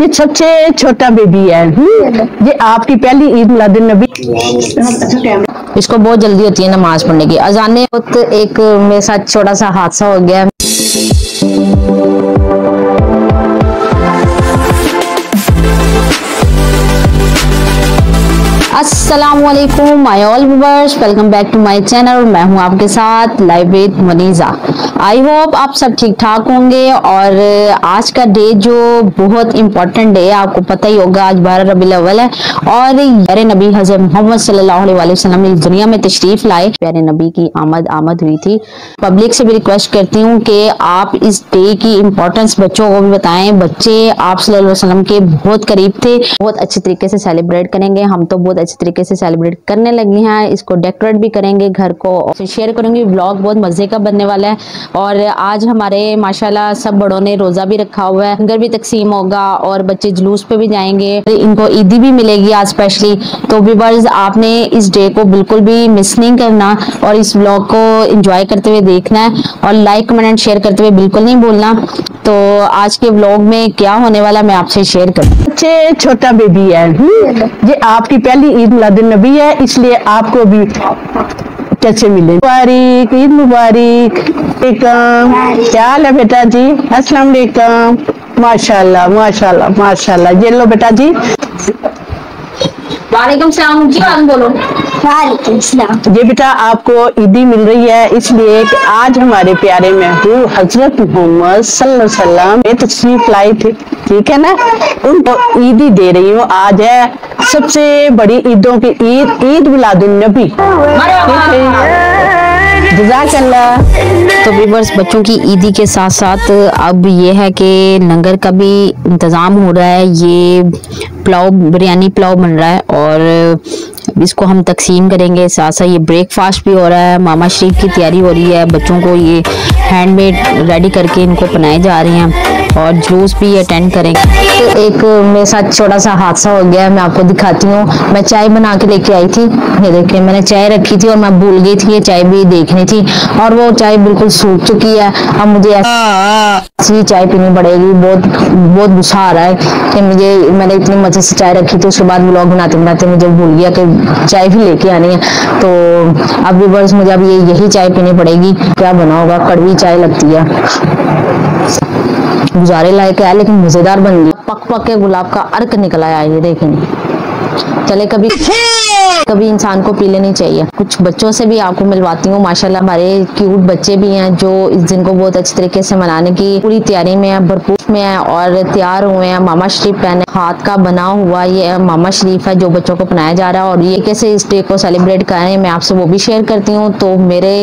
ये सबसे छोटा बेबी है। ये आपकी पहली ईद मिलादुन नबी। इसको बहुत जल्दी होती है नमाज़ पढ़ने की। अजाने एक मेरे साथ छोटा सा हादसा हो गया। वालेकुम my all viewers welcome back to my channel मैं हूँ आपके साथ live with Manija I hope आप सब ठीक ठाक होंगे और आज का डे जो बहुत इंपॉर्टेंट डे है, आपको पता ही होगा, आज बारह रबी अव्वल है और प्यारे नबी हज़रत मोहम्मद सल्लल्लाहु अलैहि वसल्लम इस दुनिया में तशरीफ़ लाए। प्यारे नबी की आमद आमद हुई थी। पब्लिक से भी रिक्वेस्ट करती हूँ कि आप इस डे की इम्पोर्टेंस बच्चों को भी बताएँ। बच्चे आप सल्लल्लाहु अलैहि वसल्लम के बहुत करीब थे, बहुत अच्छे तरीके से सेलिब्रेट करेंगे। हम तो बहुत अच्छे तरीके से सेलिब्रेट करने लगे हैं। इसको डेकोरेट भी करेंगे घर को शेयर करूँगी। ब्लॉग बहुत मज़े का बनने वाला है और आज हमारे, माशाल्लाह, सब बड़ों ने रोजा भी रखा हुआ है। लंगर भी तकसीम होगा और बच्चे जुलूस पे भी जाएँगे। इनको ईदी भी मिलेगी आज स्पेशली तो व्यूवर्स आपने इस डे को बिल्कुल भी मिस नहीं करना और इस ब्लॉग को इंजॉय करते हुए देखना है और लाइक कमेंट एंड शेयर करते हुए बिल्कुल नहीं भूलना। तो आज के ब्लॉग में क्या होने वाला मैं आपसे शेयर करूँ छोटा बेबी है। ये आपकी पहली ईद मिलादुन नबी है, इसलिए आपको भी कैसे मिले? मुबारक, ईद मुबारक। क्या हाल है बेटा जी? अस्सलाम वालेकुम। माशाल्लाह माशाल्लाह माशाल्लाह। ये लो बेटा जी। वालेकुम सलाम जी आप बोलो। ये बेटा आपको ईदी मिल रही है इसलिए आज हमारे प्यारे महबूब हज़रत मोहम्मद सल्लल्लाहु तशरीफ़ लाई थी। ठीक है ना? उनको ईदी दे रही हूँ। आज है सबसे बड़ी ईदों की ईद ईद मिलादुल नबी। जजाकल्ला तो व्यूवर्स बच्चों की ईदी के साथ साथ अब ये है कि लंगर का भी इंतज़ाम हो रहा है। ये पुलाव, बिरयानी पुलाव बन रहा है और इसको हम तकसीम करेंगे। साथ साथ ये ब्रेकफास्ट भी हो रहा है। मामा शरीफ की तैयारी हो रही है। बच्चों को ये हैंडमेड रेडी करके इनको बनाए जा रहे हैं और जूस भी अटेंड करेंगे। तो एक मेरे साथ छोटा सा हादसा हो गया मैं आपको दिखाती हूँ। मैं चाय बना के लेके आई थी। ये देखिए, मैंने चाय रखी थी और मैं भूल गई थी। ये चाय भी देखनी थी और वो चाय बिल्कुल सूख चुकी है। अब मुझे ऐसी चाय पीनी पड़ेगी। बहुत बहुत गुस्सा आ रहा है कि मुझे, मैंने इतनी मज़े से चाय रखी थी। उसके बाद ब्लॉग बनाते बनाते मुझे भूल गया कि चाय भी लेके आनी है। तो अब बस मुझे अब ये यही चाय पीनी पड़ेगी। क्या बना होगा कड़वी चाय लगती है। गुजारे लायक है, लेकिन मज़ेदार बन गई। पक पक के गुलाब का अर्क निकला है ये देखें चले कभी कभी इंसान को पी लेनी चाहिए। कुछ बच्चों से भी आपको मिलवाती हूँ, माशाल्लाह। हमारे क्यूट बच्चे भी हैं जो इस दिन को बहुत अच्छे तरीके से मनाने की पूरी तैयारी में है, भरपूर में है और तैयार हुए हैं। मामा शरीफ पहने हाथ का बना हुआ ये मामा शरीफ है जो बच्चों को पहनाया जा रहा है और ये कैसे इस डे को सेलिब्रेट करें, मैं आपसे वो भी शेयर करती हूँ। तो मेरे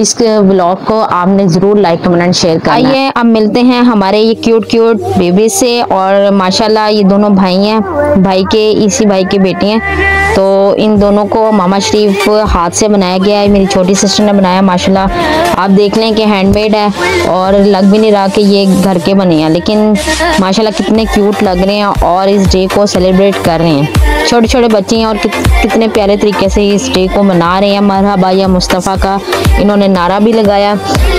इस ब्लॉग को आपने ज़रूर लाइक कमेंट एंड शेयर करना। आइए अब मिलते हैं हमारे ये क्यूट क्यूट बेबी से और माशाल्लाह ये दोनों भाई हैं, भाई के, इसी भाई के बेटे हैं। तो इन दोनों को मामा शरीफ हाथ से बनाया गया है। मेरी छोटी सिस्टर ने बनाया, माशाल्लाह। आप देख लें कि हैंडमेड है और लग भी नहीं रहा कि ये घर के बने हैं। लेकिन माशाल्लाह कितने क्यूट लग रहे हैं और इस डे को सेलिब्रेट कर रहे हैं। छोटे छोटे बच्चे हैं और कित, कितने प्यारे तरीके से इस डे को मना रहे हैं। मरहबा या मुस्तफ़ा का इन्होंने नारा भी लगाया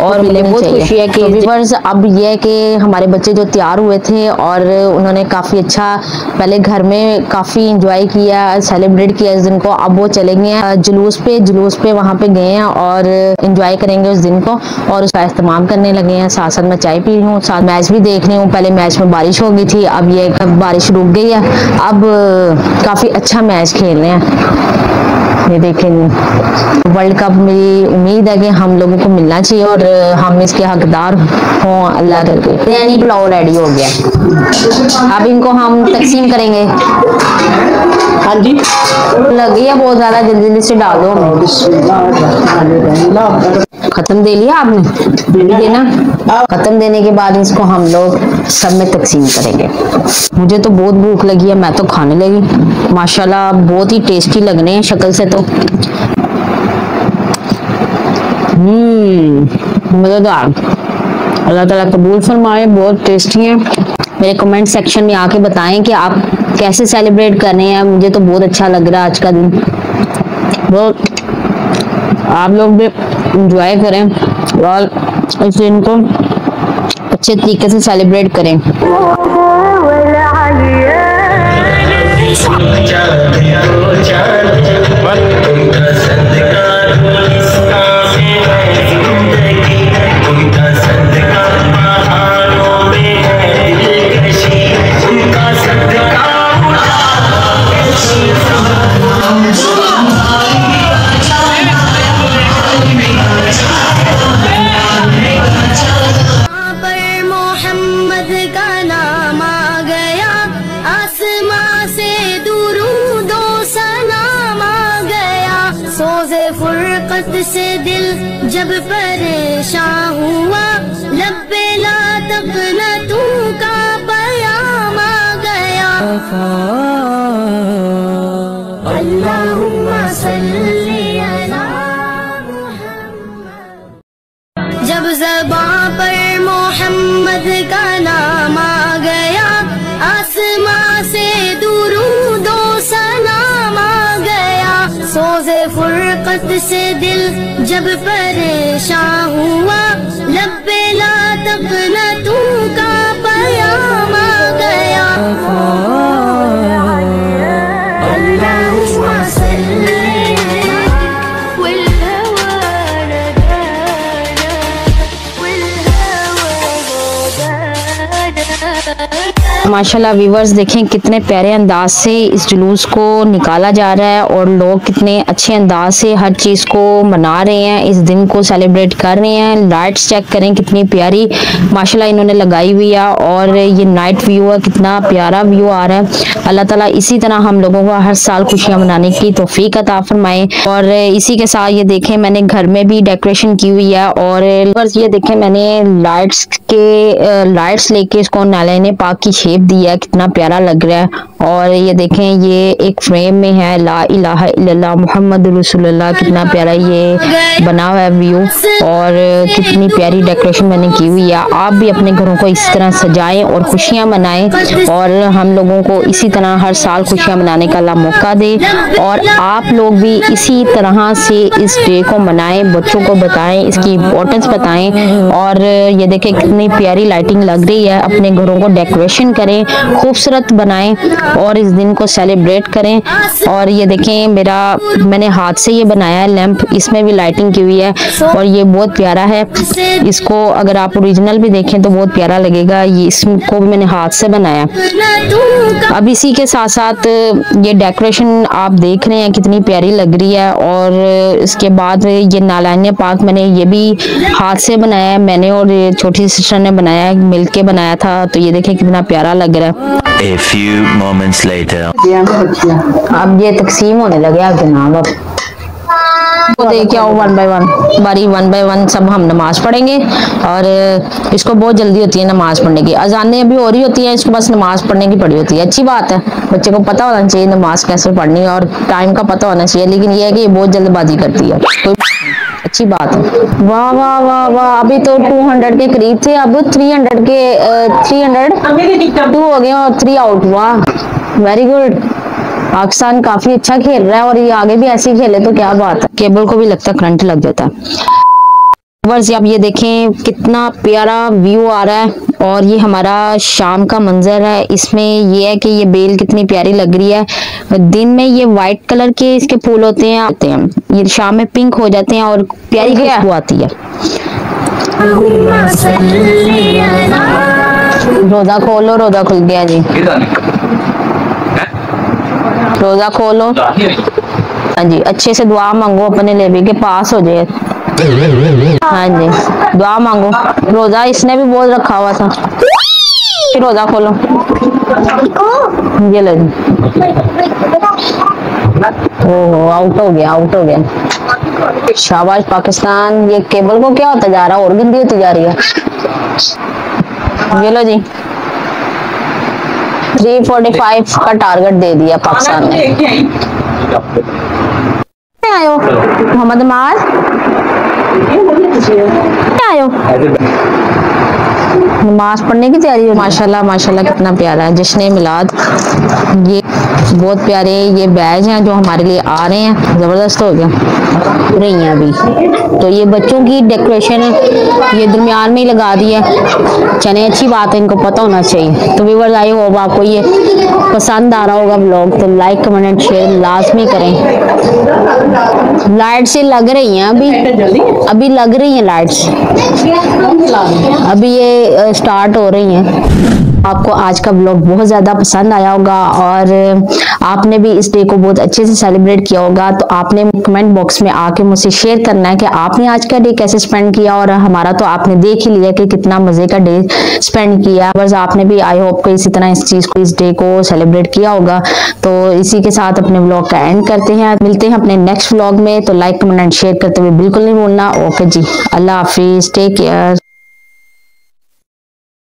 और मुझे बहुत खुशी है कि व्यूअर्स अब यह है कि हमारे बच्चे जो तैयार हुए थे और उन्होंने काफ़ी अच्छा पहले घर में काफ़ी इंजॉय किया सेलिब्रेट किया इस दिन को अब वो चले गए हैं। जुलूस पे जुलूस पे वहाँ पे गए हैं और इंजॉय करेंगे उस दिन को और उसका इस्तेमाल करने लगे हैं। साथ साथ मैं चाय पी रही हूँ साथ मैच भी देख रही हूँ। पहले मैच में बारिश हो गई थी अब ये अब बारिश रुक गई है। अब काफ़ी अच्छा मैच खेल रहे हैं। ये देखेंगे वर्ल्ड कप मेरी उम्मीद है कि हम लोगों को मिलना चाहिए और हम इसके हकदार हों अल्लाह करके। बिरयानी पुलाव रेडी हो गया। अब इनको हम तकसीम करेंगे। हाँ जी। लगी है बहुत ज़्यादा जल्दी जल्दी से डाल। खत्म दे लिया आपने? देना। खत्म देने के बाद इसको हम लोग सब में तकसीम करेंगे। मुझे तो बहुत भूख लगी है मैं तो खाने लगी। माशाल्लाह बहुत ही टेस्टी लग रहे हैं शक्ल से तो। हम्म मज़ेदार। अल्लाह ताला कबूल फरमाए बहुत टेस्टी है। मेरे कमेंट सेक्शन में आके बताएँ कि आप कैसे सेलिब्रेट कर रहे हैं। मुझे तो बहुत अच्छा लग रहा है आज का दिन। बहुत आप लोग भी इंजॉय करें और इस दिन को अच्छे तरीके से सेलिब्रेट करें जब परेशान हुआ लब्बे ला तक न तू का पयाम आ गया। जब जबां पर मोहम्मद का नाम आ गया, आसमां से फुरकत से दिल जब परेशान हुआ लबे ला तब न तू का पयाम गया। माशाल्लाह व्यूवर्स देखें कितने प्यारे अंदाज से इस जुलूस को निकाला जा रहा है और लोग कितने अच्छे अंदाज से हर चीज़ को मना रहे हैं, इस दिन को सेलिब्रेट कर रहे हैं। लाइट्स चेक करें कितनी प्यारी माशाल्लाह इन्होंने लगाई हुई है और ये नाइट व्यू है, कितना प्यारा व्यू आ रहा है। अल्लाह ताला इसी तरह हम लोगों को हर साल खुशियाँ मनाने की तोफीक अता फरमाए। और इसी के साथ ये देखें, मैंने घर में भी डेकोरेशन की हुई है और ये देखें, मैंने लाइट्स के लाइट्स लेके इसको नाले ने पाक की शेप दी है, कितना प्यारा लग रहा है। और ये देखें, ये एक फ्रेम में है, ला इल्लल्लाह मोहम्मद रसूलुल्लाह, कितना प्यारा ये बना हुआ है व्यू और कितनी प्यारी डेकोरेशन मैंने की हुई है। आप भी अपने घरों को इस तरह सजाएँ और खुशियाँ मनाएँ। और हम लोगों को इसी तरह हर साल खुशियाँ मनाने का अल्लाह मौका दे। और आप लोग भी इसी तरह से इस डे को मनाएँ, बच्चों को बताएँ, इसकी इम्पोर्टेंस बताएँ। और ये देखें, कितनी प्यारी लाइटिंग लग रही है। अपने घरों को डेकोरेशन करें, खूबसूरत बनाएँ और इस दिन को सेलिब्रेट करें। और ये देखें, मेरा, मैंने हाथ से ये बनाया है लैंप इसमें भी लाइटिंग की हुई है और ये बहुत प्यारा है। इसको अगर आप ओरिजिनल भी देखें तो बहुत प्यारा लगेगा। ये इसको भी मैंने हाथ से बनाया। अब इसी के साथ साथ ये डेकोरेशन आप देख रहे हैं, कितनी प्यारी लग रही है। और इसके बाद ये नालान्य पार्क मैंने ये भी हाथ से बनाया है। मैंने और छोटी सिस्टर ने बनाया मिल के बनाया था तो ये देखे कितना प्यारा लग रहा है A few moments later. अब ये तकसीम होने लगे आपके नाम अब तो देखिए आओ वन बाय वन बारी वन बाय वन सब हम नमाज़ पढ़ेंगे और इसको बहुत जल्दी होती है नमाज़ पढ़ने की। अजानें अभी हो रही होती है, इसको बस नमाज़ पढ़ने की पड़ी होती है। अच्छी बात है, बच्चे को पता होना चाहिए नमाज़ कैसे पढ़नी है और टाइम का पता होना चाहिए, लेकिन ये है कि ये बहुत जल्दबाजी करती है। कोई अच्छी बात है। वाह वाह वाह वाह, अभी तो 200 के करीब थे, अब 300 के थ्री हंड्रेड टू हो गए और थ्री आउट वाह वेरी गुड पाकिस्तान काफ़ी अच्छा खेल रहा है और ये आगे भी ऐसे ही खेले तो क्या बात है। केबल को भी लगता है करंट लग जाता है। वर्ष आप ये देखें कितना प्यारा व्यू आ रहा है और ये हमारा शाम का मंजर है। इसमें ये है कि ये बेल कितनी प्यारी लग रही है। दिन में ये व्हाइट कलर के इसके फूल होते हैं आते हैं। ये शाम में पिंक हो जाते हैं और प्यारी खुशबू आती है। रोजा खोलो रोजा खुल गया जी। रोजा खोलो। हाँ जी अच्छे से दुआ मांगो अपने लेबी के पास हो जाए। हाँ जी दुआ मांगो। रोजा इसने भी बहुत रखा हुआ था। फिर रोजा खोलो। ये ले ओहो आउट हो गया आउट हो गया। शाबाश पाकिस्तान ये केबल को क्या होता जा रहा है? और गंदी होती जा रही है। ये लो जी। 345 का टारगेट दे दिया पाकिस्तान ने। आयो? मोहम्मद मार आयो? नमाज़ पढ़ने की तैयारी हो? माशाल्लाह माशाल्लाह, कितना प्यारा है। जश्न मिलाद, ये बहुत प्यारे ये बैज हैं जो हमारे लिए आ रहे हैं। ज़बरदस्त हो गया। रही हैं अभी। तो ये बच्चों की डेकोरेशन है ये दरमियान में ही लगा दी है। चने अच्छी बात है, इनको पता होना चाहिए। तो व्यूवर्स, आई होप आपको ये पसंद आ रहा होगा ब्लॉग तो लाइक कमेंट शेयर लाजमी करें। लाइट से लग रही हैं अभी। अभी लग रही हैं लाइट्स। अभी ये स्टार्ट हो रही हैं। आपको आज का ब्लॉग बहुत ज़्यादा पसंद आया होगा और आपने भी इस डे को बहुत अच्छे से सेलिब्रेट किया होगा तो आपने कमेंट बॉक्स में आके मुझसे शेयर करना है कि आपने आज का डे कैसे स्पेंड किया और हमारा तो आपने देख ही लिया कि कितना मज़े का डे स्पेंड किया। बस आपने भी आई होप कि इसी तरह इस चीज़ को, इस डे को सेलिब्रेट किया होगा। तो इसी के साथ अपने ब्लॉग का एंड करते हैं। मिलते हैं अपने नेक्स्ट ब्लॉग में। तो लाइक कमेंट एंड शेयर करते हुए बिल्कुल नहीं भूलना। ओके जी, अल्लाह हाफिज़। Take care